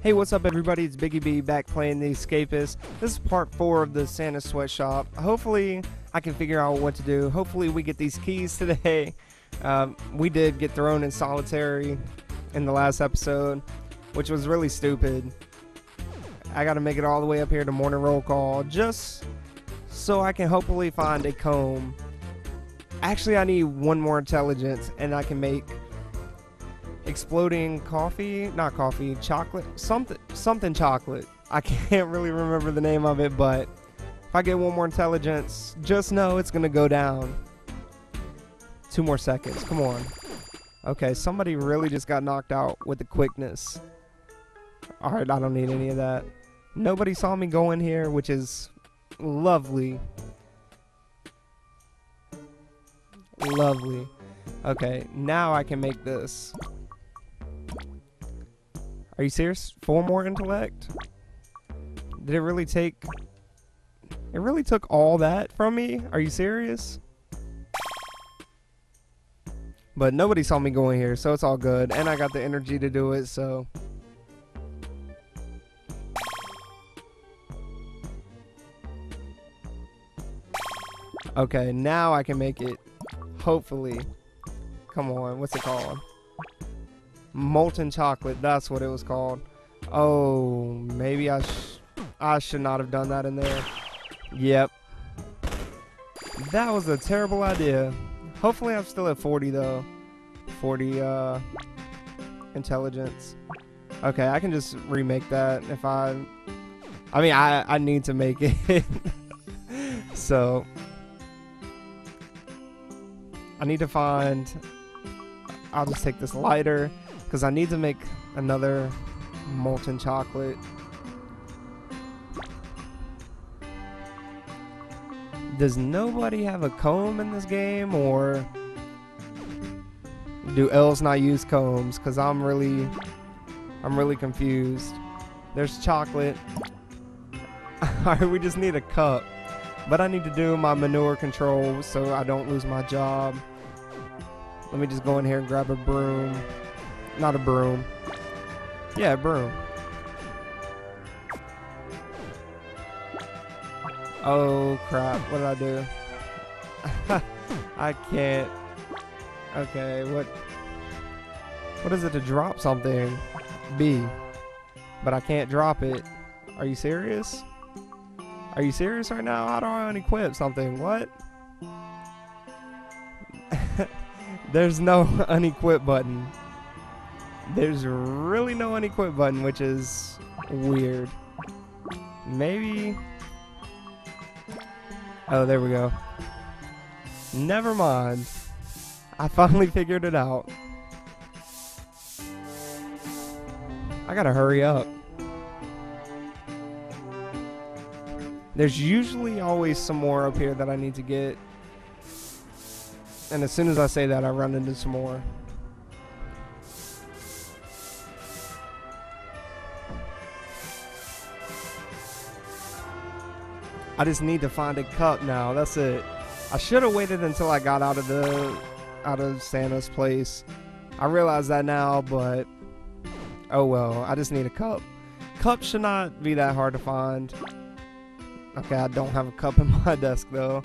Hey, what's up, everybody? It's Biggey B back playing The Escapist. This is part four of the Santa Sweatshop. Hopefully, I can figure out what to do. Hopefully, we get these keys today. Um, we did get thrown in solitary in the last episode, which was really stupid. I got to make it all the way up here to morning roll call just so I can hopefully find a comb. Actually, I need one more intelligence, and I can make exploding coffee, not coffee, chocolate, something, something chocolate. I can't really remember the name of it, but if I get one more intelligence, just know it's gonna go down. Two more seconds. Come on. Okay, somebody really just got knocked out with the quickness. All right, I don't need any of that. Nobody saw me go in here, which is lovely. Lovely. Okay, now I can make this. Are you serious? Four more intellect? Did it really take... It really took all that from me? Are you serious? But nobody saw me going here, so it's all good. And I got the energy to do it, so... Okay, now I can make it. Hopefully. Come on, what's it called? Molten chocolate, that's what it was called. Oh, maybe I, sh I should not have done that in there. Yep. That was a terrible idea. Hopefully I'm still at 40 though. 40 uh, intelligence. Okay, I can just remake that if I... I mean, I, I need to make it. so... I need to find... I'll just take this lighter because I need to make another molten chocolate. Does nobody have a comb in this game or do elves not use combs? Because I'm really, I'm really confused. There's chocolate. Alright, we just need a cup. But I need to do my manure control so I don't lose my job. Let me just go in here and grab a broom. Not a broom. Yeah, broom. Oh crap, what did I do? I can't. Okay, what what is it to drop something? B. But I can't drop it. Are you serious? Are you serious right now? How do I unequip something? What? There's no unequip button. There's really no unequip button, which is weird. Maybe... Oh, there we go. Never mind. I finally figured it out. I gotta hurry up. There's usually always some more up here that I need to get. And as soon as I say that, I run into some more. I just need to find a cup now. That's it. I should have waited until I got out of the out of Santa's place. I realize that now, but oh well. I just need a cup. Cup should not be that hard to find. Okay, I don't have a cup in my desk though.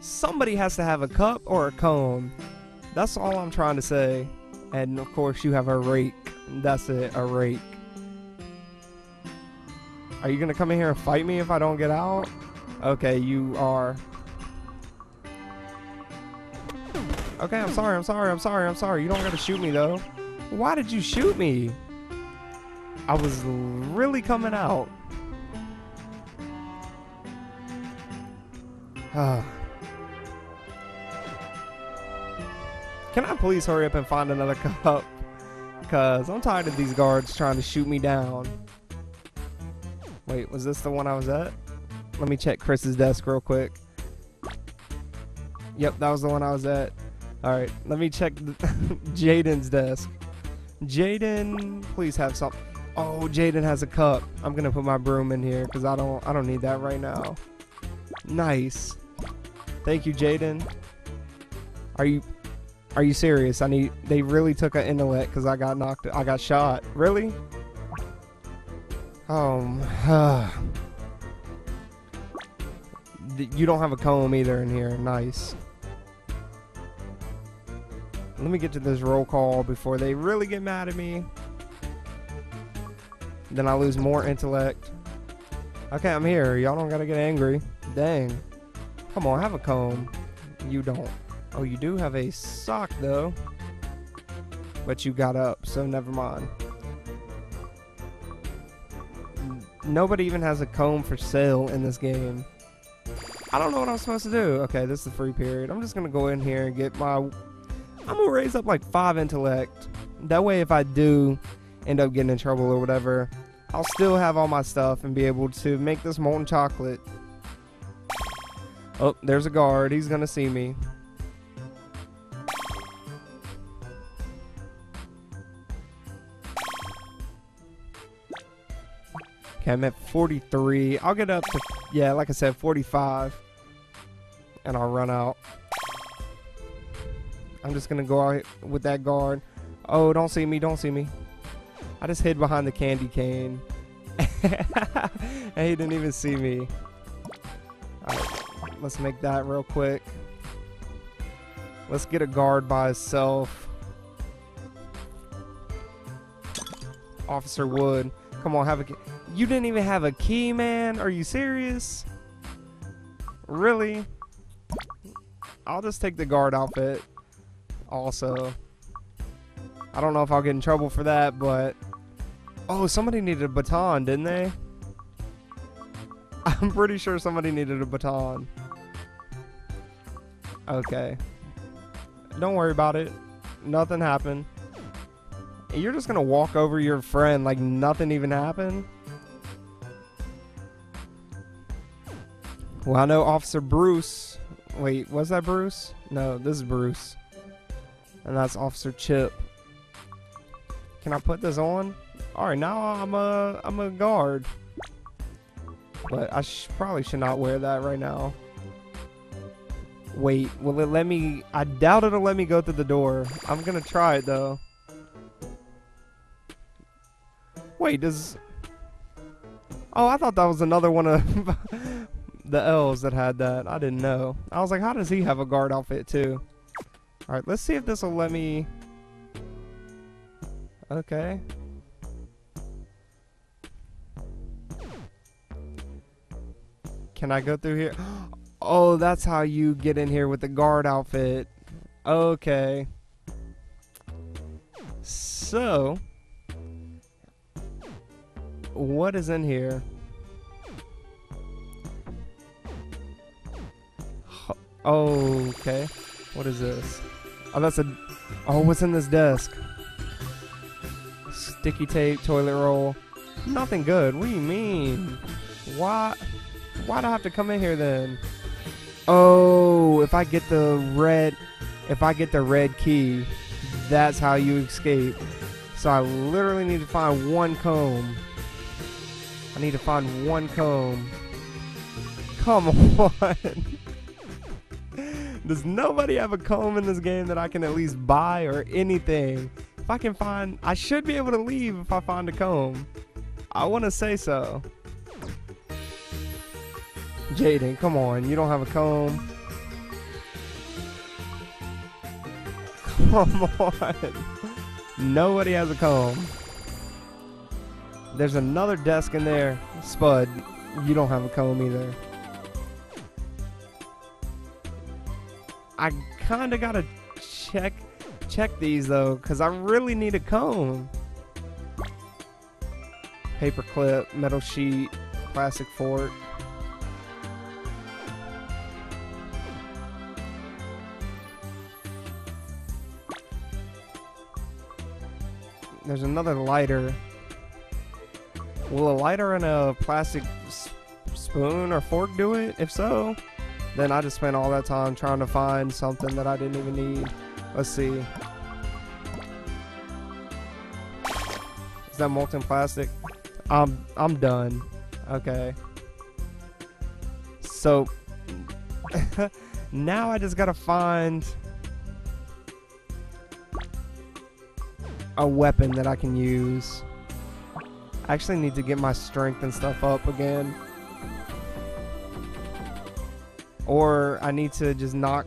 Somebody has to have a cup or a comb. That's all I'm trying to say. And of course, you have a rake. That's it, a rake. Are you gonna come in here and fight me if I don't get out? Okay, you are. Okay, I'm sorry, I'm sorry, I'm sorry, I'm sorry. You don't gotta shoot me though. Why did you shoot me? I was really coming out. Can I please hurry up and find another cup? Because I'm tired of these guards trying to shoot me down. Wait, was this the one I was at? Let me check Krys's desk real quick. Yep, that was the one I was at. Alright, let me check Jaden's desk. Jaden, please have some. Oh, Jaden has a cup. I'm gonna put my broom in here because I don't I don't need that right now. Nice. Thank you, Jaden. Are you are you serious? I need they really took an intellect because I got knocked I got shot. Really? Um, you don't have a comb either in here. Nice. Let me get to this roll call before they really get mad at me. Then I lose more intellect. Okay, I'm here. Y'all don't gotta get angry. Dang. Come on, have a comb. You don't. Oh, you do have a sock, though. But you got up, so never mind. Nobody even has a comb for sale in this game. I don't know what I'm supposed to do. Okay, this is the free period. I'm just gonna go in here and get my... I'm gonna raise up like five intellect. That way if I do end up getting in trouble or whatever, I'll still have all my stuff and be able to make this molten chocolate. Oh, there's a guard. He's gonna see me. Okay, I'm at 43. I'll get up to, yeah, like I said, 45. And I'll run out. I'm just going to go out with that guard. Oh, don't see me, don't see me. I just hid behind the candy cane. and he didn't even see me. Let's make that real quick. Let's get a guard by himself. Officer Wood. Come on, have a... You didn't even have a key, man? Are you serious? Really? I'll just take the guard outfit. Also. I don't know if I'll get in trouble for that, but... Oh, somebody needed a baton, didn't they? I'm pretty sure somebody needed a baton. Okay. Don't worry about it. Nothing happened. You're just gonna walk over your friend like nothing even happened? Well, I know Officer Bruce. Wait, was that Bruce? No, this is Bruce. And that's Officer Chip. Can I put this on? Alright, now I'm a, I'm a guard. But I sh probably should not wear that right now. Wait, will it let me... I doubt it'll let me go through the door. I'm gonna try it, though. Wait, does... Oh, I thought that was another one of the elves that had that. I didn't know. I was like, how does he have a guard outfit, too? Alright, let's see if this will let me... Okay. Can I go through here? Oh, that's how you get in here with the guard outfit. Okay. So, what is in here? Oh, okay. What is this? Oh, that's a... Oh, what's in this desk? Sticky tape, toilet roll. Nothing good. What do you mean? Why? Why'd I have to come in here then? Oh, if I get the red, if I get the red key, that's how you escape. So I literally need to find one comb. I need to find one comb. Come on. Does nobody have a comb in this game that I can at least buy or anything? If I can find, I should be able to leave if I find a comb. I want to say so. Jaden, come on. You don't have a comb. Come on. Nobody has a comb. There's another desk in there. Spud, you don't have a comb either. I kind of got to check check these though cuz I really need a comb. Paper clip, metal sheet, plastic fork. There's another lighter. Will a lighter and a plastic spoon or fork do it? If so, then I just spent all that time trying to find something that I didn't even need. Let's see. Is that molten plastic? I'm I'm done. Okay. So now I just gotta find a weapon that I can use. I actually need to get my strength and stuff up again. Or I need to just knock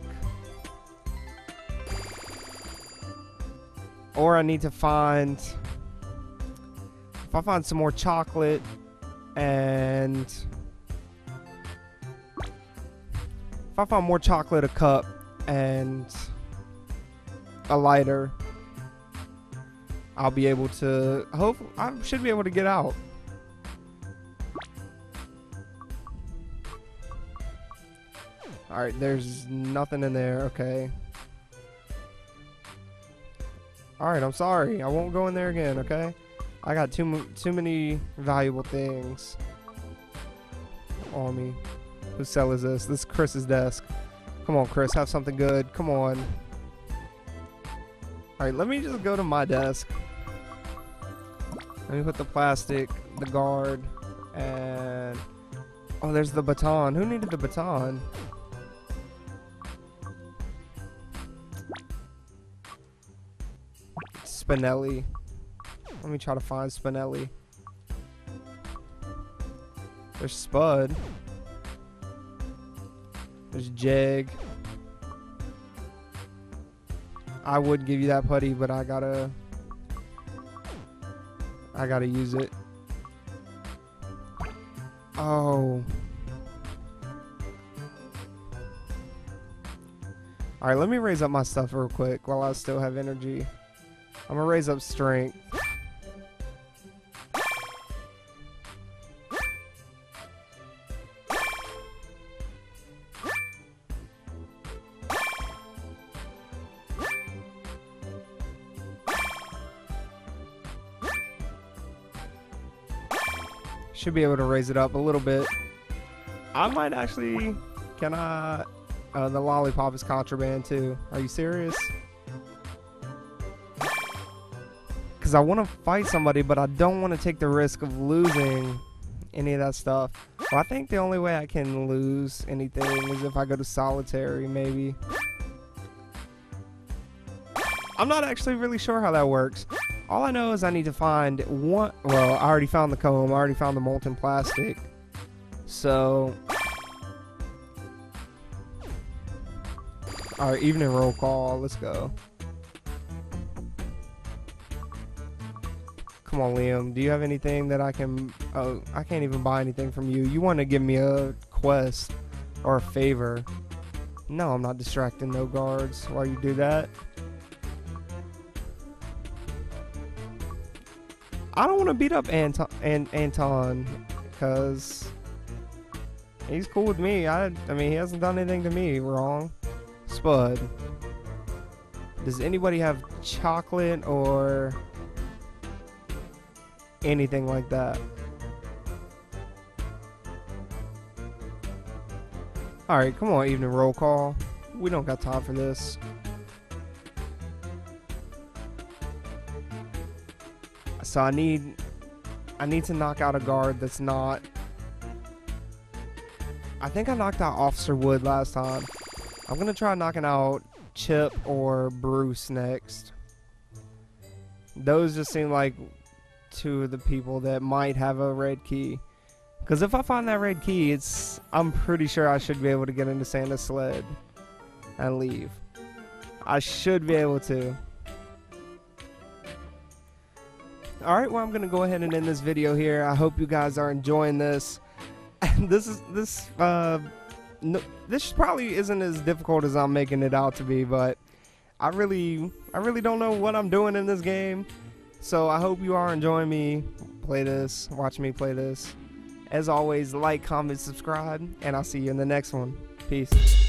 Or I need to find if I find some more chocolate and if I find more chocolate, a cup, and a lighter, I'll be able to hope I should be able to get out. Alright, there's nothing in there, okay. Alright, I'm sorry. I won't go in there again, okay? I got too too many valuable things on me. Whose cell is this? This is Krys's desk. Come on, Chris, have something good. Come on. Alright, let me just go to my desk. Let me put the plastic, the guard, and... Oh, there's the baton. Who needed the baton? Spinelli. Let me try to find Spinelli. There's Spud. There's Jeg. I would give you that putty, but I gotta... I gotta use it. Oh. Alright, let me raise up my stuff real quick while I still have energy. I'm gonna raise up strength. Should be able to raise it up a little bit. I might actually... Can I... Uh, the lollipop is contraband too. Are you serious? Because I want to fight somebody, but I don't want to take the risk of losing any of that stuff. Well, I think the only way I can lose anything is if I go to solitary, maybe. I'm not actually really sure how that works. All I know is I need to find one. Well, I already found the comb. I already found the molten plastic. So. Alright, evening roll call. Let's go. Come on, Liam. Do you have anything that I can... Oh, I can't even buy anything from you. You want to give me a quest or a favor. No, I'm not distracting no guards while you do that. I don't want to beat up Anton, An Anton because he's cool with me. I, I mean, he hasn't done anything to me wrong. Spud. Does anybody have chocolate or anything like that? Alright, come on, evening roll call. We don't got time for this. So I need I need to knock out a guard that's not I think I knocked out Officer Wood last time. I'm gonna try knocking out Chip or Bruce next. Those just seem like of the people that might have a red key. Because if I find that red key, it's I'm pretty sure I should be able to get into Santa's sled and leave. I should be able to. Alright, well I'm going to go ahead and end this video here. I hope you guys are enjoying this. this is, this, uh, no, this probably isn't as difficult as I'm making it out to be, but I really, I really don't know what I'm doing in this game. So I hope you are enjoying me play this, watch me play this. As always, like, comment, subscribe, and I'll see you in the next one. Peace.